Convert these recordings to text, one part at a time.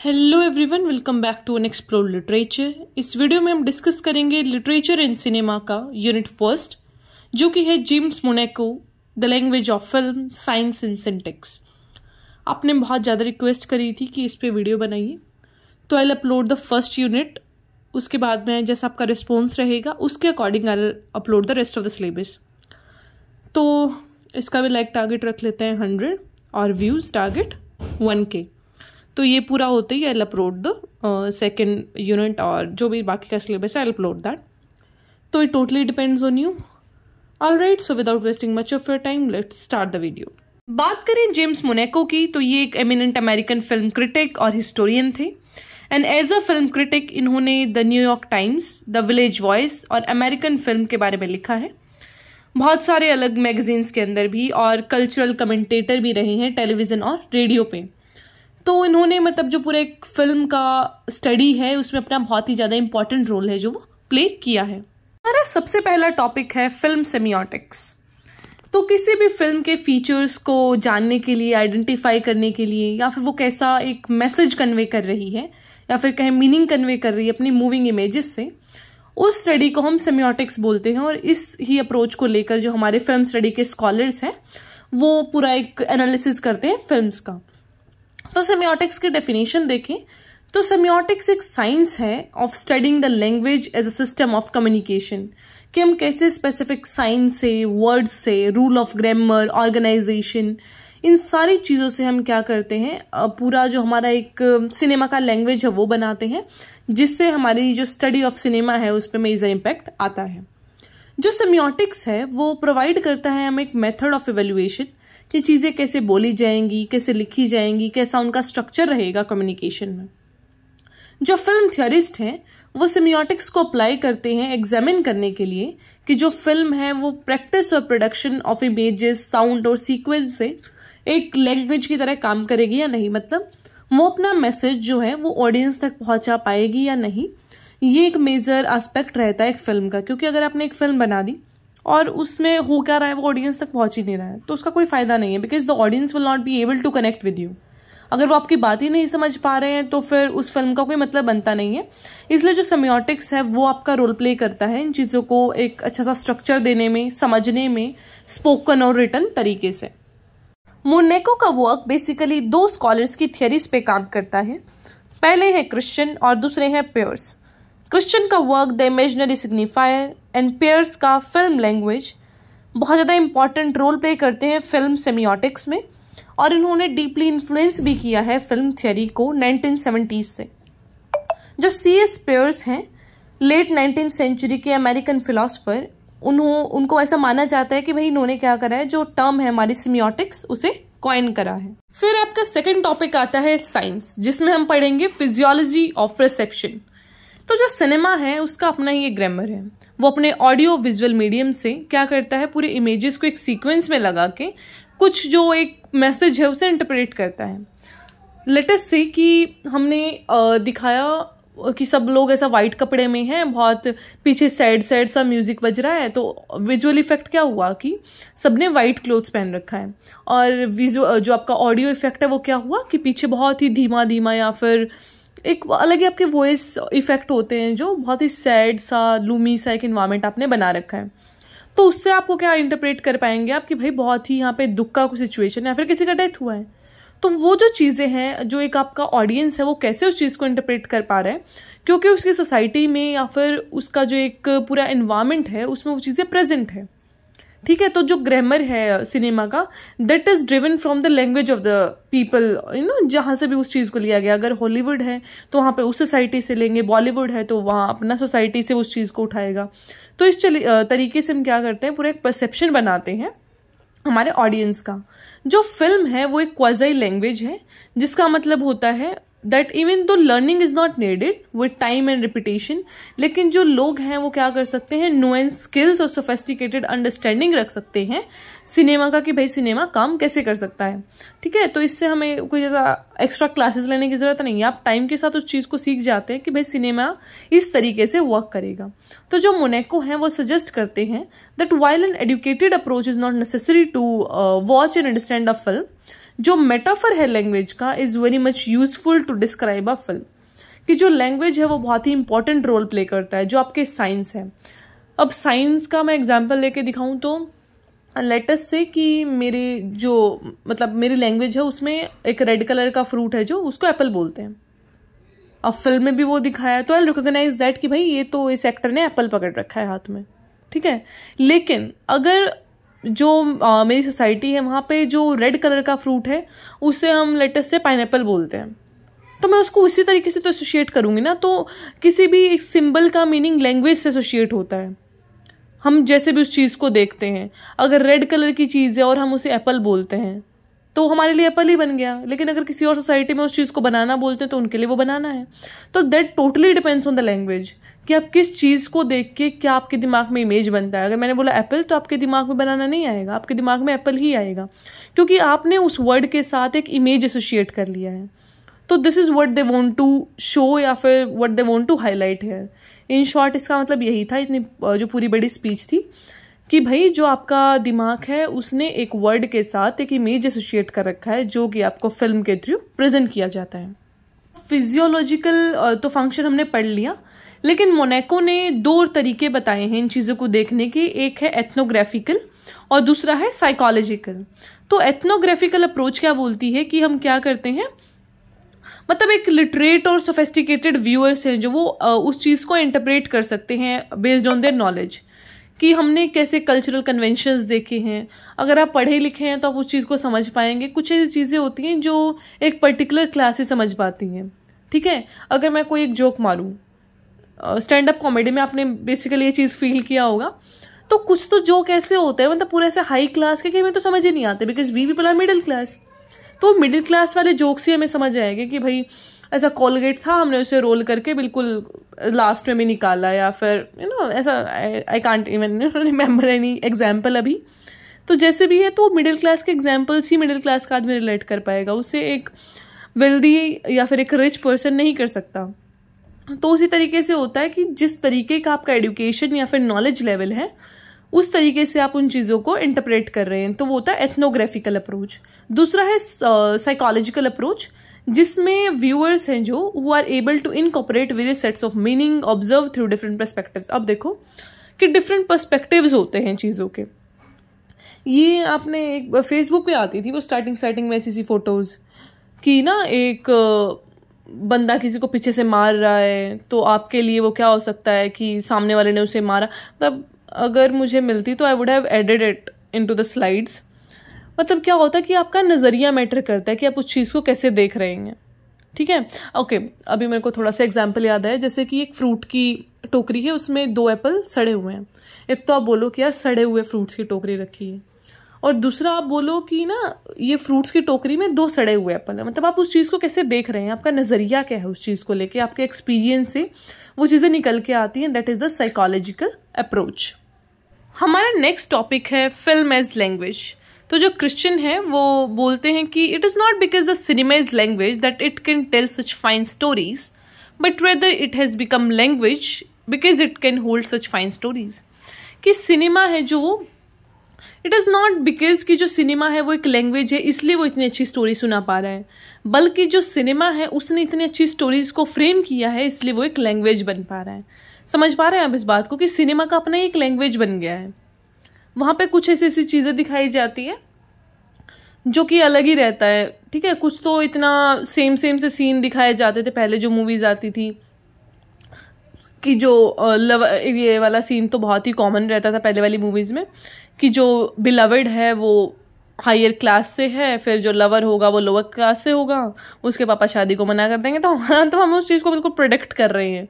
Hello everyone welcome back to an explore literature इस video में हम डिस्कस करेंगे लिटरेचर इन सिनेमा का यूनिट फ़र्स्ट जो कि है James Monaco the language of film science in syntax आपने बहुत ज़्यादा रिक्वेस्ट करी थी कि इस पर वीडियो बनाइए। तो I upload the first unit उसके बाद में जैसा आपका रिस्पॉन्स रहेगा, उसके according I upload the rest of the syllabus तो इसका भी लाइक टारगेट रख लेते हैं हंड्रेड और व्यूज़ टारगेट वन के तो ये पूरा होते ही I upload the second unit और जो भी बाकी का सिलेबस है आई अपलोड दैट तो it totally depends on you all right so without wasting much of your time let start the video बात करें जेम्स मोनेको की तो ये एक एमिनेंट अमेरिकन फ़िल्म क्रिटिक और हिस्टोरियन थे. And as a film critic इन्होंने the New York Times the Village Voice और अमेरिकन फ़िल्म के बारे में लिखा है. बहुत सारे अलग मैगजीन्स के अंदर भी और कल्चरल कमेंटेटर भी रहे हैं टेलीविज़न और रेडियो पे. तो इन्होंने मतलब जो पूरे एक फ़िल्म का स्टडी है, उसमें अपना बहुत ही ज़्यादा इंपॉर्टेंट रोल है, जो वो प्ले किया है। हमारा सबसे पहला टॉपिक है फ़िल्म सेमियोटिक्स तो किसी भी फ़िल्म के फीचर्स को जानने के लिए आइडेंटिफाई करने के लिए, या फिर वो कैसा एक मैसेज कन्वे कर रही है, या फिर कहें मीनिंग कन्वे कर रही है अपनी मूविंग इमेजेस से, उस स्टडी को हम सेमियोटिक्स बोलते हैं, और इस ही अप्रोच को लेकर जो हमारे फ़िल्म स्टडी के स्कॉलर्स हैं, वो पूरा एक एनालिसिस करते हैं फिल्म्स का। तो सेमियोटिक्स की डेफिनेशन देखें। तो सेमियोटिक्स एक साइंस है of studying the language as a system of communication कि हम कैसे स्पेसिफिक साइंस से वर्ड्स से रूल ऑफ़ ग्रामर ऑर्गेनाइजेशन इन सारी चीज़ों से हम क्या करते हैं? पूरा जो हमारा एक सिनेमा का लैंग्वेज है वो बनाते हैं, जिससे हमारी जो स्टडी ऑफ़ सिनेमा है उस पर मेजर इम्पैक्ट आता है। जो सेमियोटिक्स है, वो प्रोवाइड करता है हमें एक मेथड ऑफ़ इवेल्युएशन कि चीज़ें कैसे बोली जाएँगी, कैसे लिखी जाएँगी, कैसा उनका स्ट्रक्चर रहेगा कम्युनिकेशन में। जो फ़िल्म थियोरिस्ट हैं, वो सेमियोटिक्स को अप्लाई करते हैं एग्जामिन करने के लिए कि जो फ़िल्म है, वो प्रैक्टिस और प्रोडक्शन ऑफ़ इमेजेस साउंड और सीक्वेंस से एक लैंग्वेज की तरह काम करेगी या नहीं। मतलब वो अपना मैसेज जो है, वो ऑडियंस तक पहुँचा पाएगी या नहीं, ये एक मेजर एस्पेक्ट रहता है एक फ़िल्म का। क्योंकि अगर आपने एक फ़िल्म बना दी और उसमें हो क्या रहा है, वो ऑडियंस तक पहुँच ही नहीं रहा है। तो उसका कोई फ़ायदा नहीं है because the audience will not be able to connect with you अगर वो आपकी बात ही नहीं समझ पा रहे हैं तो फिर उस फ़िल्म का कोई मतलब बनता नहीं है। इसलिए जो सेमियोटिक्स है, वो आपका रोल प्ले करता है इन चीज़ों को एक अच्छा सा स्ट्रक्चर देने में, समझने में स्पोकन और रिटर्न तरीके से। मोनेको का वर्क बेसिकली दो स्कॉलर्स की थियरीज पे काम करता है। पहले है क्रिश्चियन और दूसरे हैं पेयर्स क्रिश्चियन का work the imaginary signifier and Peirce का फ़िल्म लैंग्वेज बहुत ज़्यादा इंपॉर्टेंट रोल प्ले करते हैं फ़िल्म सेमियोटिक्स में और इन्होंने डीपली इन्फ्लुएंस भी किया है फ़िल्म थियोरी को 1970s से। जो सी एस पेयर्स हैं लेट नाइनटीन सेंचुरी के अमेरिकन फिलोसफर उन्हों, उनको ऐसा माना जाता है कि भाई इन्होंने क्या करा है, जो टर्म है हमारी सिमियोटिक्स उसे कॉइन करा है। फिर आपका सेकंड टॉपिक आता है साइंस जिसमें हम पढ़ेंगे फिजियोलॉजी ऑफ़ परसेप्शन तो जो सिनेमा है, उसका अपना ही एक ग्रामर है। वो अपने ऑडियो विजुअल मीडियम से क्या करता है, पूरे इमेजेस को एक सीक्वेंस में लगा के कुछ जो एक मैसेज है, उसे इंटरप्रेट करता है। लेटेस्ट से कि हमने दिखाया कि सब लोग ऐसा वाइट कपड़े में हैं, बहुत पीछे सैड सैड सा म्यूज़िक बज रहा है तो विजुअल इफ़ेक्ट क्या हुआ कि सबने वाइट क्लोथ्स पहन रखा है। और विजुअल जो आपका ऑडियो इफ़ेक्ट है, वो क्या हुआ कि पीछे बहुत ही धीमा धीमा या फिर एक अलग ही आपके वॉइस इफ़ेक्ट होते हैं जो बहुत ही सैड सा लूमी सा एक इन्वायरमेंट आपने बना रखा है। तो उससे आपको क्या इंटरप्रेट कर पाएँगे आप कि भाई बहुत ही यहाँ पे दुख का कोई सिचुएशन है या फिर किसी का डेथ हुआ है? तो वो जो चीज़ें हैं, जो एक आपका ऑडियंस है, वो कैसे उस चीज़ को इंटरप्रेट कर पा रहा है? क्योंकि उसकी सोसाइटी में या फिर उसका जो एक पूरा इन्वायरमेंट है, उसमें वो चीज़ें प्रेजेंट है। ठीक है तो जो ग्रामर है सिनेमा का that is driven from the language of the people you know जहाँ से भी उस चीज़ को लिया गया। अगर हॉलीवुड है तो वहाँ पे उस सोसाइटी से लेंगे बॉलीवुड है तो वहाँ अपना सोसाइटी से उस चीज़ को उठाएगा। तो इस चली तरीके से हम क्या करते हैं, पूरा एक परसेप्शन बनाते हैं हमारे ऑडियंस का। जो फ़िल्म है, वो एक क्वाजाई लैंग्वेज है, जिसका मतलब होता है that even though learning is not needed with time and repetition लेकिन जो लोग हैं, वो क्या कर सकते हैं? नो एंड स्किल्स और सोफेस्टिकेटेड अंडरस्टैंडिंग रख सकते हैं। सिनेमा का कि भाई सिनेमा काम कैसे कर सकता है? ठीक है तो इससे हमें कोई ज़्यादा एक्स्ट्रा क्लासेस लेने की ज़रूरत नहीं है। आप टाइम के साथ उस चीज़ को सीख जाते हैं कि भाई सिनेमा इस तरीके से वर्क करेगा। तो जो मोनेको हैं, वो सजेस्ट करते हैं that while an educated approach is not necessary to watch and understand a film जो मेटाफर है लैंग्वेज का is very much useful to describe a film कि जो लैंग्वेज है वो बहुत ही इंपॉर्टेंट रोल प्ले करता है, जो आपके साइंस है. अब साइंस का मैं एग्ज़ाम्पल लेके दिखाऊँ तो लेटस से कि मेरे जो मतलब मेरी लैंग्वेज है, उसमें एक रेड कलर का फ्रूट है जो, उसको एप्पल बोलते हैं. अब फ़िल्म में भी वो दिखाया तो आई रिकोगनाइज दैट कि भाई ये तो इस एक्टर ने एप्पल पकड़ रखा है हाथ में. ठीक है? लेकिन अगर जो आ, मेरी सोसाइटी है वहाँ पे जो रेड कलर का फ्रूट है उसे हम लेटेस्ट से पाइन बोलते हैं। तो मैं उसको उसी तरीके से तो एसोशिएट करूँगी ना तो किसी भी एक सिंबल का मीनिंग लैंग्वेज से एसोशिएट होता है। हम जैसे भी उस चीज़ को देखते हैं अगर रेड कलर की चीज़ है और हम उसे एप्पल बोलते हैं तो हमारे लिए एप्पल ही बन गया। लेकिन अगर किसी और सोसाइटी में उस चीज़ को बनाना बोलते हैं तो उनके लिए वो बनाना है। तो that totally depends on the language कि आप किस चीज़ को देख के क्या आपके दिमाग में इमेज बनता है। अगर मैंने बोला एप्पल तो आपके दिमाग में बनाना नहीं आएगा। आपके दिमाग में एप्पल ही आएगा। क्योंकि आपने उस वर्ड के साथ एक इमेज एसोशिएट कर लिया है। तो this is what they want to show या फिर what they want to highlight है इन शॉर्ट इसका मतलब यही था, इतनी जो पूरी बड़ी स्पीच थी, कि भाई जो आपका दिमाग है, उसने एक वर्ड के साथ एक इमेज एसोशिएट कर रखा है, जो कि आपको फ़िल्म के थ्रू प्रेजेंट किया जाता है। फिजियोलॉजिकल तो फ़ंक्शन हमने पढ़ लिया। लेकिन मोनेको ने दो तरीके बताए हैं इन चीज़ों को देखने के। एक है एथनोग्राफिकल और दूसरा है साइकोलॉजिकल तो एथनोग्राफिकल अप्रोच क्या बोलती है कि हम क्या करते हैं? मतलब एक लिटरेट और सोफेस्टिकेटेड व्यूअर्स हैं जो वो उस चीज़ को इंटरप्रेट कर सकते हैं बेस्ड ऑन देयर नॉलेज कि हमने कैसे कल्चरल कन्वेंशंस देखे हैं। अगर आप पढ़े लिखे हैं तो आप उस चीज़ को समझ पाएँगे। कुछ ऐसी चीज़ें होती हैं जो एक पर्टिकुलर क्लास से समझ पाती हैं। ठीक है? अगर मैं कोई एक जोक मारूँ स्टैंड अप कॉमेडी में आपने बेसिकली ये चीज़ फील किया होगा। तो कुछ तो जोक ऐसे होते हैं मतलब पूरे ऐसे हाई क्लास के कि हमें तो समझ ही नहीं आते because we people are middle class तो मिडिल क्लास वाले जोक्स ही हमें समझ आएँगे कि भाई, ऐसा कॉलगेट था, हमने उसे रोल करके बिल्कुल लास्ट में भी निकाला या फिर यू नो ऐसा I can't even remember any example अभी। तो जैसे भी है तो मिडिल क्लास के एग्जाम्पल्स ही मिडिल क्लास का आदमी रिलेट कर पाएगा। उसे एक वेल्दी या फिर एक रिच पर्सन नहीं कर सकता। तो उसी तरीके से होता है कि जिस तरीके का आपका एडुकेशन या फिर नॉलेज लेवल है, उस तरीके से आप उन चीज़ों को इंटरप्रेट कर रहे हैं। तो वो होता है एथनोग्राफिकल अप्रोच दूसरा है साइकोलॉजिकल अप्रोच जिसमें व्यूअर्स हैं जो who are able to incorporate various sets of meaning observe through different perspectives अब देखो कि डिफरेंट परस्पेक्टिव्स होते हैं चीज़ों के। ये आपने एक फेसबुक पे आती थी, वो स्टार्टिंग स्टार्टिंग में ऐसी सी फ़ोटोज़ कि ना एक बंदा किसी को पीछे से मार रहा है तो आपके लिए वो क्या हो सकता है कि सामने वाले ने उसे मारा? मतलब अगर मुझे मिलती तो I would have added it into the slides मतलब क्या होता है कि आपका नज़रिया मैटर करता है कि आप उस चीज़ को कैसे देख रहे हैं। ठीक है? ओके okay, अभी मेरे को थोड़ा सा एग्ज़ाम्पल याद है जैसे कि एक फ्रूट की टोकरी है उसमें दो एप्पल सड़े हुए हैं। एक तो आप बोलो कि यार सड़े हुए फ्रूट्स की टोकरी रखी है। और दूसरा आप बोलो कि ना, ये फ्रूट्स की टोकरी में दो सड़े हुए एप्पल है। मतलब आप उस चीज़ को कैसे देख रहे हैं? आपका नज़रिया क्या है उस चीज़ को लेके? आपके एक्सपीरियंस से वो चीज़ें निकल के आती हैं। That is the psychological approach हमारा नेक्स्ट टॉपिक है फ़िल्म एज लैंग्वेज तो जो क्रिश्चियन है, वो बोलते हैं कि it is not because the cinema is language that it can tell such fine stories but whether it has become language because it can hold such fine stories कि cinema है जो इट इज़ नॉट बिकॉज़ कि जो cinema है वो एक language है, इसलिए वो इतनी अच्छी स्टोरी सुना पा रहा है। बल्कि जो सिनेमा है, उसने इतनी अच्छी स्टोरीज को फ्रेम किया है, इसलिए वो एक लैंग्वेज बन पा रहा है। समझ पा रहे हैं आप इस बात को कि सिनेमा का अपना एक लैंग्वेज बन गया है। वहाँ पे कुछ ऐसी ऐसी चीज़ें दिखाई जाती है, जो कि अलग ही रहता है। ठीक है, कुछ तो इतना सेम सेम से सीन दिखाए जाते थे, पहले जो मूवीज़ आती थी। कि जो लव, ये वाला सीन तो बहुत ही कॉमन रहता था पहले वाली मूवीज़ में, कि जो बिलवर्ड है वो हायर क्लास से है, फिर जो लवर होगा वो लोअर क्लास से होगा, उसके पापा शादी को मना कर देंगे तो तो हम उस चीज़ को बिल्कुल प्रोडक्ट कर रहे हैं।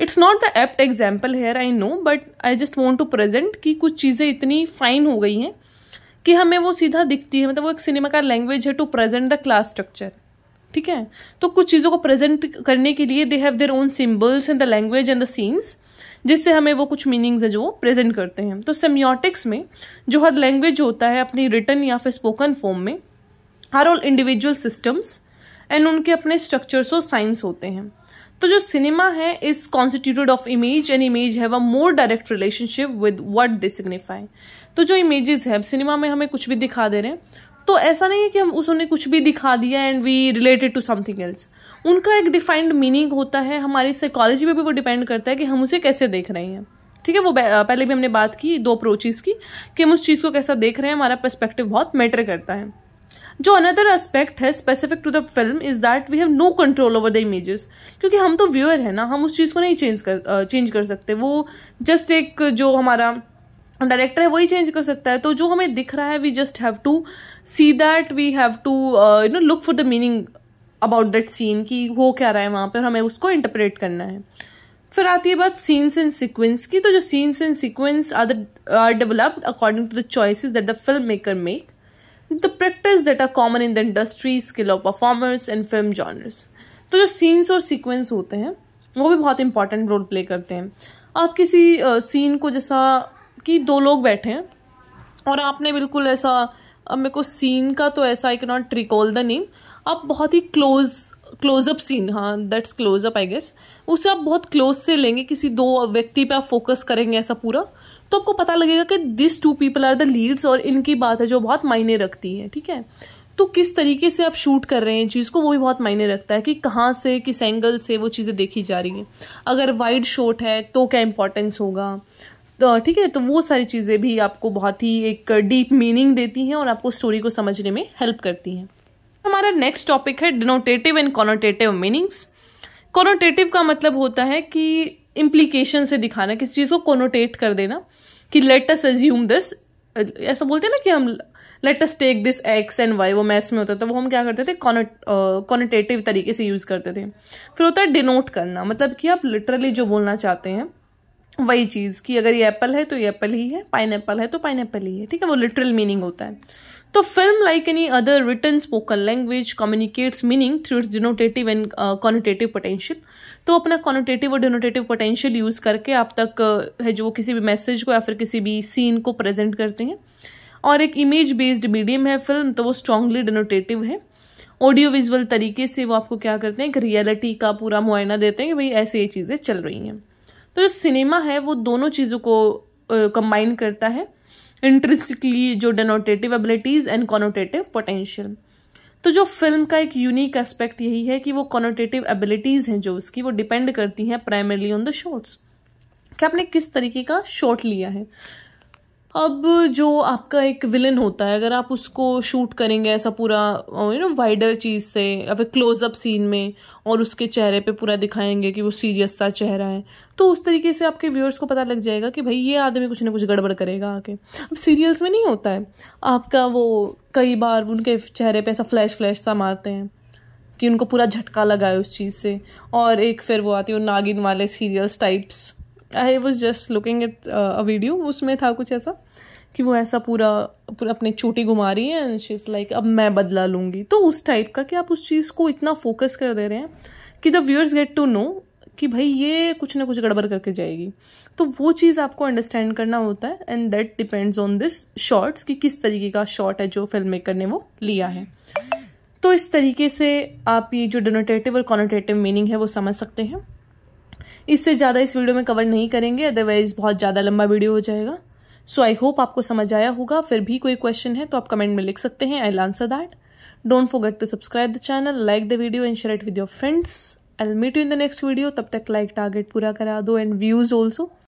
It's not the apt example here I know but I just want to present कि कुछ चीज़ें इतनी फाइन हो गई हैं कि हमें वो सीधा दिखती है मतलब वो एक सिनेमा का लैंग्वेज है to present the class structure ठीक है? तो कुछ चीज़ों को प्रेजेंट करने के लिए they have their own symbols and the language and the scenes जिससे हमें वो कुछ मीनिंग्स है जो प्रेजेंट करते हैं। तो सेमियोटिक्स में जो हर लैंग्वेज होता है, अपनी रिटर्न या फिर स्पोकन फॉर्म में, हर ऑल इंडिविजुअल सिस्टम्स एंड उनके अपने स्ट्रक्चर्स और साइंस होते हैं। तो जो सिनेमा है is constituted of image and image have a more direct relationship with what they signify तो जो इमेजेस है सिनेमा में हमें कुछ भी दिखा दे रहे हैं तो ऐसा नहीं है कि हम उसने कुछ भी दिखा दिया and we related to something else उनका एक डिफाइंड मीनिंग होता है, हमारी साइकोलॉजी पे भी वो डिपेंड करता है कि हम उसे कैसे देख रहे हैं. ठीक है, वो पहले भी हमने बात की, दो अप्रोचेस की, कि हम उस चीज़ को कैसा देख रहे हैं, हमारा पर्सपेक्टिव बहुत मैटर करता है. जो अनदर एस्पेक्ट है specific to the film is that we have no control over the images क्योंकि हम तो व्यूअर है ना, हम उस चीज़ को नहीं चेंज कर चेंज कर सकते. वो जस्ट एक जो हमारा डायरेक्टर है वही चेंज कर सकता है। तो जो हमें दिख रहा है we just have to see that we have to you know look for the meaning about that scene कि हो क्या रहा है वहाँ पर हमें उसको इंटरप्रेट करना है। फिर आती है बात सीन्स एंड सीक्वेंस की। तो जो scenes and sequence are are developed according to the choices that the film maker make the practice that are common in the industry skill of performers and film genres तो जो scenes और sequence होते हैं वो भी बहुत important role play करते हैं। आप किसी सीन uh, को जैसा कि दो लोग बैठे हैं। और आपने बिल्कुल ऐसा, अब मेरे को सीन का तो ऐसा आई के नॉट रिकॉल द नेम आप बहुत ही क्लोज क्लोजअप सीन हाँ दैट्स क्लोजअप आई गेस उसे आप बहुत क्लोज से लेंगे, किसी दो व्यक्ति पे आप फोकस करेंगे ऐसा पूरा तो आपको पता लगेगा कि this two people are the leads और इनकी बात है जो बहुत मायने रखती है, ठीक है? तो किस तरीके से आप शूट कर रहे हैं चीज़ को, वो भी बहुत मायने रखता है कि कहाँ से, किस एंगल से वो चीज़ें देखी जा रही हैं। अगर वाइड शॉट है तो क्या इंपॉर्टेंस होगा? ठीक है तो वो सारी चीज़ें भी आपको बहुत ही एक डीप मीनिंग देती हैं और आपको स्टोरी को समझने में हेल्प करती हैं। हमारा नेक्स्ट टॉपिक है denotative and connotative meanings. Connotative का मतलब होता है कि इम्प्लीकेशन से दिखाना, किसी चीज़ को कोनोटेट कर देना कि लेट अस एज्यूम दिस ऐसा बोलते हैं ना कि हम let us take this X and Y वो मैथ्स में होता था वो हम क्या करते थे? कॉनोटेटिव तरीके से यूज़ करते थे। फिर होता है डिनोट करना मतलब कि आप लिटरली जो बोलना चाहते हैं वही चीज़ कि अगर ये एप्पल है तो ये एप्पल ही है पाइन है तो पाइन ही है ठीक है? वो लिटरल मीनिंग होता है। तो film like any other written spoken language communicates meaning through its denotative and connotative potential तो अपना कॉनिटेटिव और डिनोटेटिव पोटेंशियल यूज़ करके आप तक uh, है जो किसी भी मैसेज को या फिर किसी भी सीन को प्रेजेंट करते हैं। और एक इमेज बेस्ड मीडियम है फ़िल्म तो वो स्ट्रांगली डिनोटेटिव है। ऑडियो विजुअल तरीके से वो आपको क्या करते हैं? एक रियलिटी का पूरा मुआयना देते हैं कि भाई ऐसे ये चीज़ें चल रही हैं। तो जो सिनेमा है, वो दोनों चीज़ों को कंबाइन करता है। इंट्रेंसिकली जो denotative abilities and connotative potential तो जो फ़िल्म का एक यूनिक एस्पेक्ट यही है कि वो कॉनोटेटिव एबिलिटीज़ हैं जो उसकी, वो डिपेंड करती हैं प्राइमरली ऑन द शॉर्ट्स कि आपने किस तरीके का शॉट लिया है? अब जो आपका एक विलन होता है, अगर आप उसको शूट करेंगे ऐसा पूरा यू नो वाइडर चीज़ से, या फिर क्लोजअप सीन में, और उसके चेहरे पे पूरा दिखाएँगे कि वो सीरियस सा चेहरा है तो उस तरीके से आपके व्यूअर्स को पता लग जाएगा कि भाई ये आदमी कुछ ना कुछ गड़बड़ करेगा आके। अब सीरियल्स में नहीं होता है। आपका वो, कई बार उनके चेहरे पर ऐसा फ्लैश फ्लैश सा मारते हैं, कि उनको पूरा झटका लगा है उस चीज़ से, और एक फिर वो आती है नागिन वाले serials types I was just looking at a video उसमें था कुछ ऐसा कि वो ऐसा पूरा पूरा अपनी चोटी घुमा रही है एंड शी इज़ लाइक अब मैं बदला लूँगी. तो उस टाइप का कि आप उस चीज़ को इतना फोकस कर दे रहे हैं कि the viewers get to know कि भाई ये कुछ ना कुछ गड़बड़ करके जाएगी। तो वो चीज़ आपको अंडरस्टैंड करना होता है and that depends on this shots कि किस तरीके का शॉर्ट है जो फ़िल्म मेकर ने वो लिया है। तो इस तरीके से आप ये जो डिनोटेटिव और कॉनोटेटिव मीनिंग है वो समझ सकते हैं। इससे ज़्यादा इस वीडियो में कवर नहीं करेंगे अदरवाइज़ बहुत ज़्यादा लंबा वीडियो हो जाएगा। सो आई होप आपको समझ आया होगा। फिर भी कोई क्वेश्चन है तो आप कमेंट में लिख सकते हैं। I answer that don't forget to subscribe the channel like the video and share it with your friends I meet you in the next video तब तक लाइक टारगेट पूरा करा दो एंड व्यूज़ ऑल्सो